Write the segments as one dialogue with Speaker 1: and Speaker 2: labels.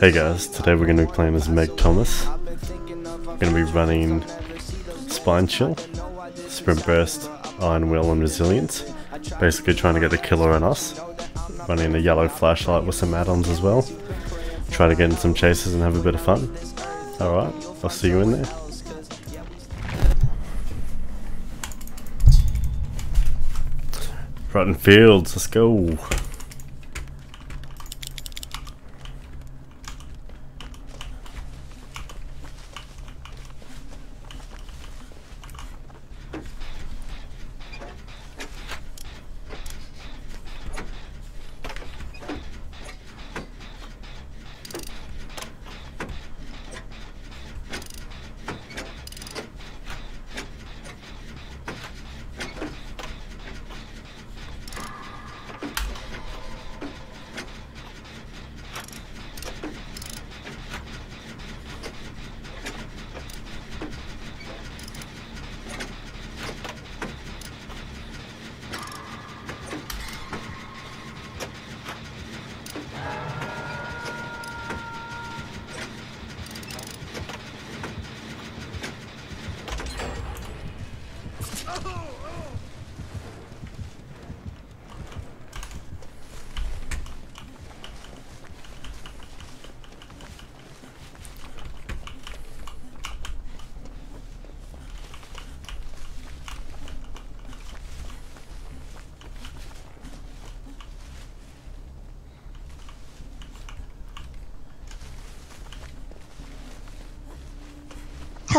Speaker 1: Hey guys, today we're going to be playing as Meg Thomas. We're going to be running Spine Chill, Sprint Burst, Iron Will and Resilience. Basically trying to get the killer on us. Running a yellow flashlight with some add-ons as well. Try to get in some chases and have a bit of fun. Alright, I'll see you in there. Rotten Fields, let's go.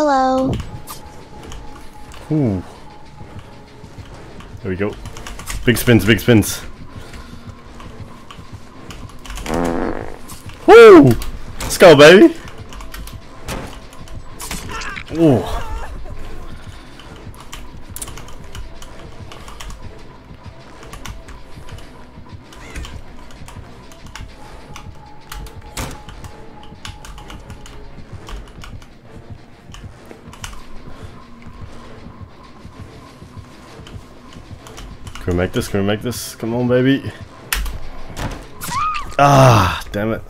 Speaker 2: Hello.
Speaker 1: Ooh. There we go. Big spins, big spins. Woo! Let's go, baby. Ooh. Can we make this? Can we make this? Come on, baby. Ah, damn it.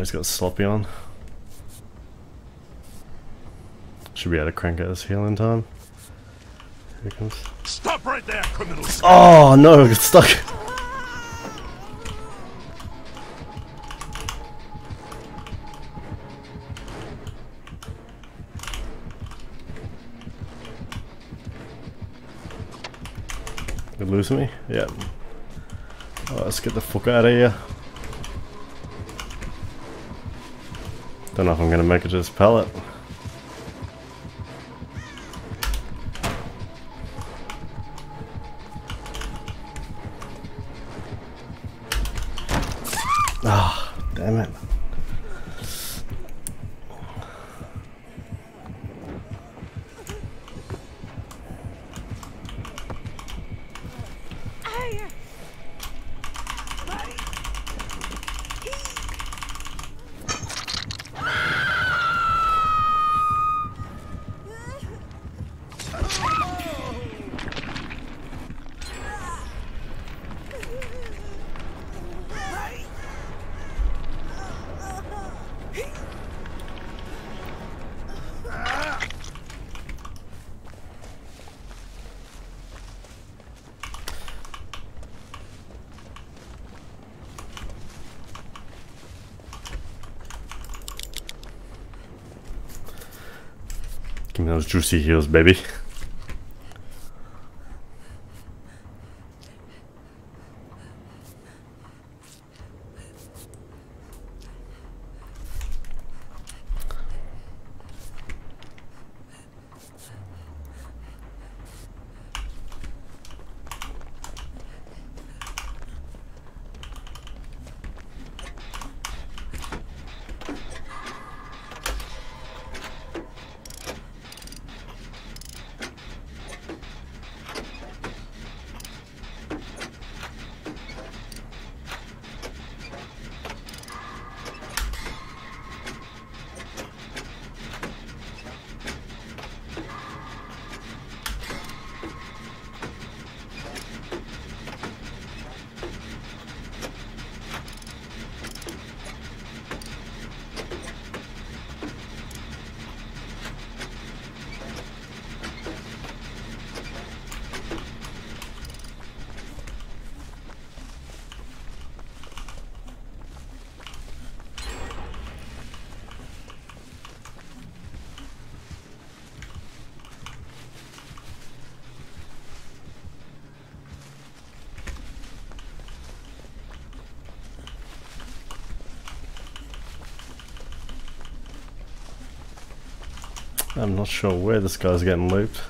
Speaker 1: He's got sloppy on. Should be able to crank out this healing time. Here he comes.
Speaker 3: Stop right there, criminal!
Speaker 1: Oh no, I got stuck. You losing me? Yeah. Oh, let's get the fuck out of here. I don't know if I'm gonna make it to this pallet. Give me those juicy heals, baby. I'm not sure where this guy's getting looped.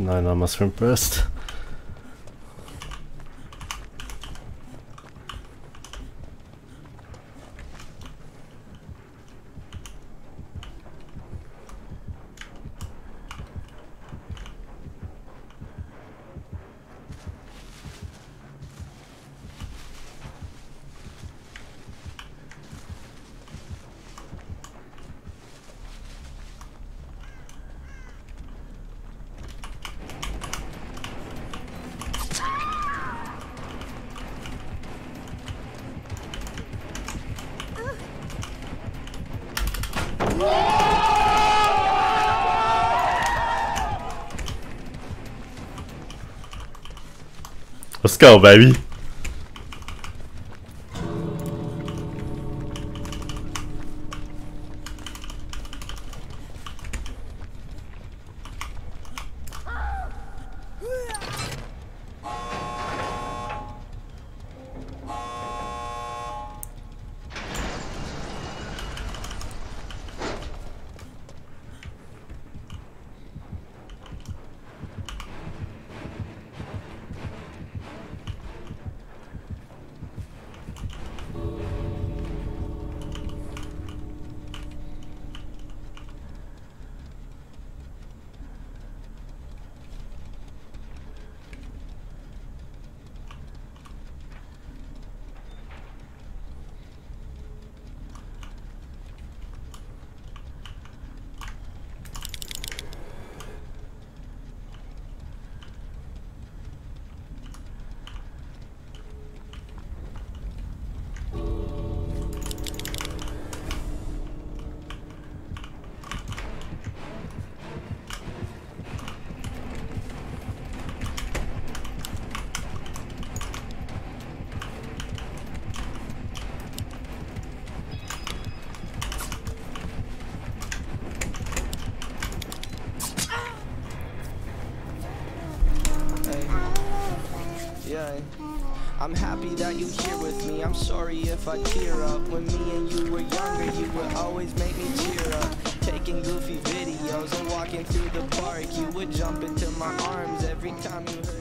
Speaker 1: Nine on my sprint Let's go, baby.
Speaker 2: I'm happy that you here with me. I'm sorry if I tear up. When me and you were younger, you would always make me cheer up. Taking goofy videos and walking through the park, you would jump into my arms every time you